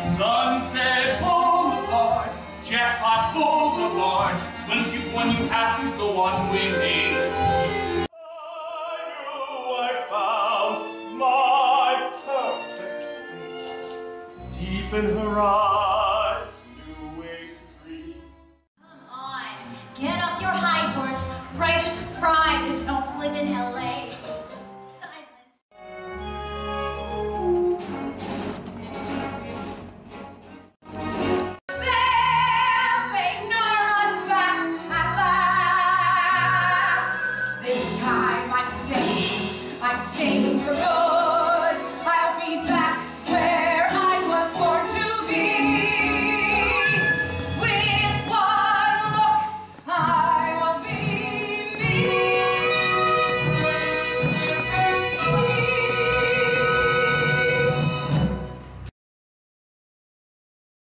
Sunset Boulevard, Jackpot Boulevard. Once you've won, you have to go on winning. I knew I found my perfect face deep in her eyes.